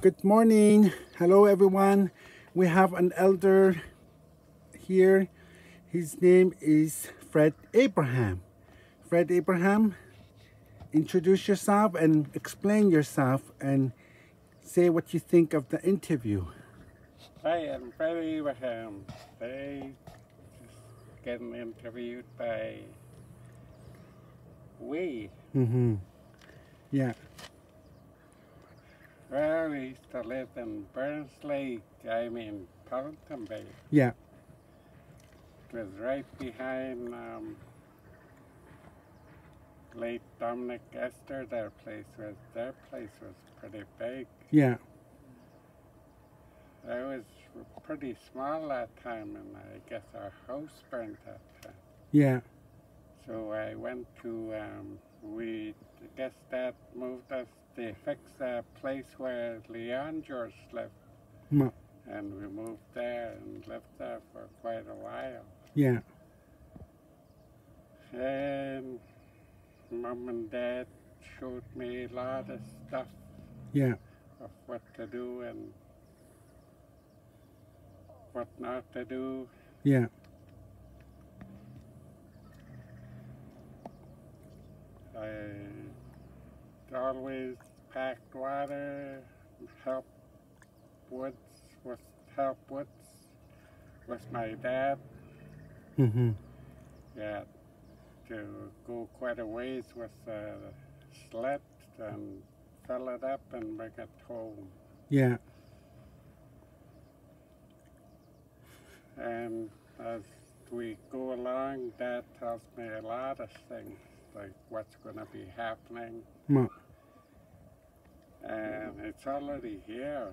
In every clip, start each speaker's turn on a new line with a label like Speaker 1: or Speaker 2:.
Speaker 1: Good morning. Hello, everyone. We have an elder here. His name is Fred Abraham. Fred Abraham, introduce yourself and explain yourself and say what you think of the interview.
Speaker 2: Hi, I'm Fred Abraham. They just getting interviewed by we.
Speaker 1: Mm-hmm. Yeah.
Speaker 2: Well, we used to live in Burns Lake, I mean Powelton Bay.
Speaker 1: Yeah.
Speaker 2: It was right behind um, late Dominic Esther. Their place was their place was pretty big.
Speaker 1: Yeah.
Speaker 2: I was pretty small that time, and I guess our house burned that time.
Speaker 1: Yeah.
Speaker 2: So I went to, um, we, I guess that moved us, they fixed a place where Leon George lived. And we moved there and lived there for quite a while.
Speaker 1: Yeah.
Speaker 2: And mom and dad showed me a lot of stuff
Speaker 1: Yeah.
Speaker 2: of what to do and what not to do.
Speaker 1: Yeah.
Speaker 2: I always packed water, help woods with help woods with my dad.
Speaker 1: Mm-hmm.
Speaker 2: Yeah, to go quite a ways with a sled and fill it up and bring it home.
Speaker 1: Yeah.
Speaker 2: And as we go along, Dad tells me a lot of things, like what's going to be happening,
Speaker 1: Ma-
Speaker 2: and it's already here.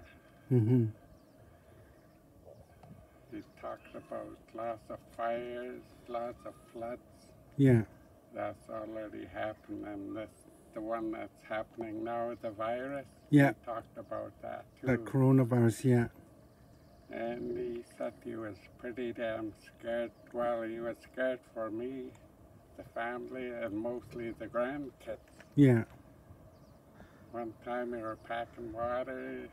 Speaker 1: Mm-hmm.
Speaker 2: He talked about lots of fires, lots of floods.
Speaker 1: Yeah.
Speaker 2: That's already happened, and this, the one that's happening now, the virus.
Speaker 1: Yeah.
Speaker 2: He talked about that too.
Speaker 1: The coronavirus. Yeah.
Speaker 2: And he said he was pretty damn scared. Well, he was scared for me, the family, and mostly the grandkids.
Speaker 1: Yeah.
Speaker 2: One time we were packing water.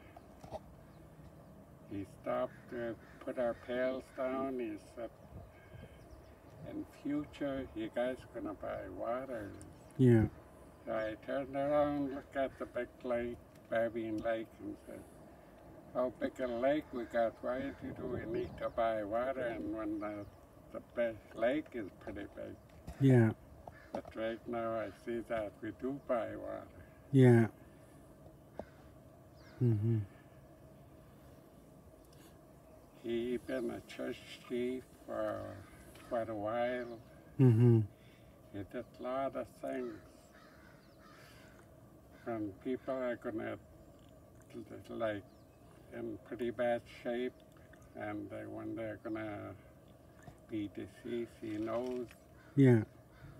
Speaker 2: He stopped to put our pails down. He said, in future, you guys gonna buy water.
Speaker 1: Yeah.
Speaker 2: So I turned around, looked at the big lake, Babine Lake, and said, how big a lake we got, why do we need to buy water? And when the, the big lake is pretty big.
Speaker 1: Yeah.
Speaker 2: But right now I see that we do buy water.
Speaker 1: Yeah. Mm-hmm.
Speaker 2: He been a church chief for quite a while.
Speaker 1: Mm-hmm.
Speaker 2: He did a lot of things. When people are gonna like in pretty bad shape, and when they're gonna be deceased, he knows.
Speaker 1: Yeah.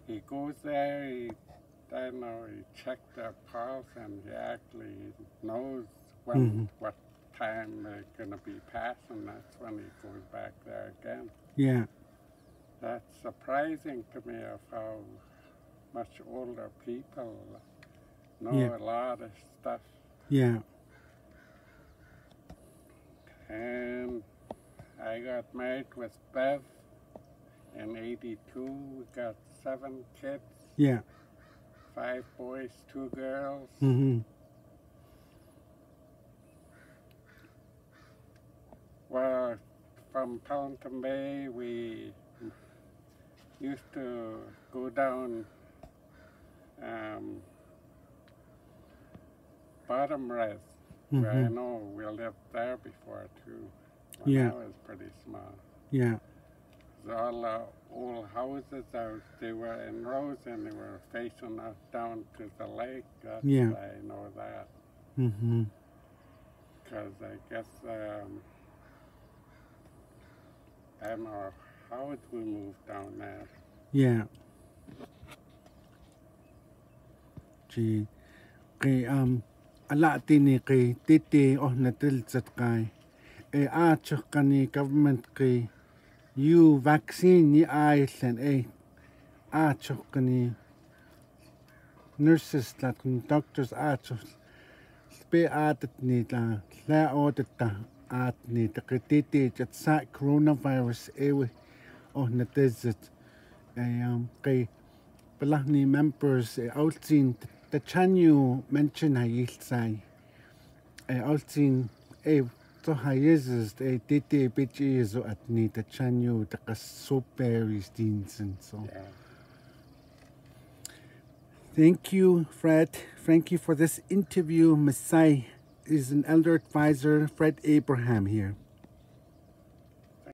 Speaker 2: He goes there. He, I know. He checked their pulse, and he actually knows when
Speaker 1: Mhm.
Speaker 2: what time they're gonna be passing. That's when he goes back there again.
Speaker 1: Yeah.
Speaker 2: That's surprising to me of how much older people know
Speaker 1: Yeah.
Speaker 2: a lot of stuff.
Speaker 1: Yeah.
Speaker 2: And I got married with Bev in 82. We got seven kids,
Speaker 1: Yeah.
Speaker 2: five boys, two girls.
Speaker 1: Mm-hmm.
Speaker 2: Well, from Fountain Bay, we used to go down um, Bottom Res, where I
Speaker 1: Mhm.
Speaker 2: know we lived there before too.
Speaker 1: Yeah.
Speaker 2: I was pretty small.
Speaker 1: Yeah.
Speaker 2: All the old houses, out, they were in rows and they were facing us down to the lake. That's
Speaker 1: Yeah.
Speaker 2: I know that.
Speaker 1: Mm-hmm.
Speaker 2: Because I guess, um, I don't know, how would we move down there?
Speaker 1: Yeah. Gee. Kay um ala tini kay titi oh natil zat kay. E a chok kani government kay you vaccine ni Iceland e a chok kani nurses that doctors a chok pe atat ni la la o ta at ni ta krititi chat sa coronavirus ewe oh na tezet ay um kay palah ni members e outzin ta chanyu mention hayil sai ay outzin e to hayezes e eh, titi pichi zo at ni ta chanyu ta ka super stinsen so Thank you, Fred. Thank you for this interview. Masai is an elder advisor, Fred Abraham here.